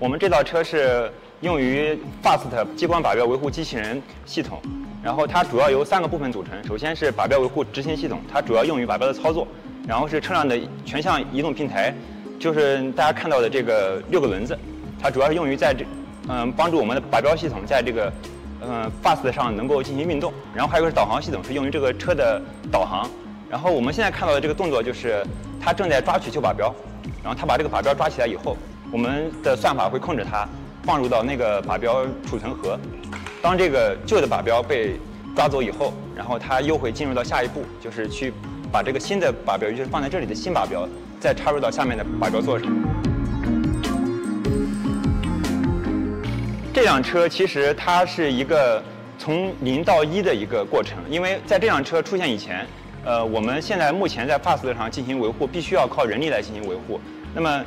我们这套车是用于 FAST 激光靶标维护机器人系统，然后它主要由三个部分组成。首先是靶标维护执行系统，它主要用于靶标的操作；然后是车辆的全向移动平台，就是大家看到的这个六个轮子，它主要是用于在这嗯帮助我们的靶标系统在这个嗯 FAST 上能够进行运动。然后还有一个是导航系统，是用于这个车的导航。然后我们现在看到的这个动作就是它正在抓取旧靶标，然后它把这个靶标抓起来以后。我们的算法会控制它放入到那个靶标储存盒。当这个旧的靶标被抓走以后，然后它又会进入到下一步，就是去把这个新的靶标，就是放在这里的新靶标，再插入到下面的靶标座上。这辆车其实它是一个从零到一的一个过程，因为在这辆车出现以前，呃，我们现在目前在 FAST 上进行维护，必须要靠人力来进行维护。那么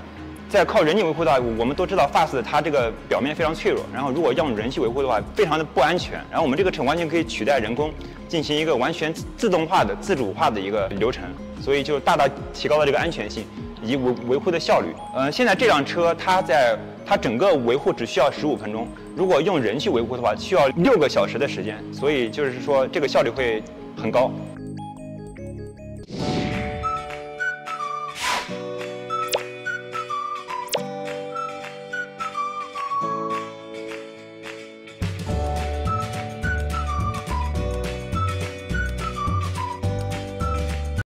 在靠人力维护的话，我们都知道 FAST 它这个表面非常脆弱，然后如果用人去维护的话，非常的不安全。然后我们这个车完全可以取代人工，进行一个完全自动化的、自主化的一个流程，所以就大大提高了这个安全性以及维维护的效率。呃，现在这辆车它在它整个维护只需要十五分钟，如果用人去维护的话，需要六个小时的时间，所以就是说这个效率会很高。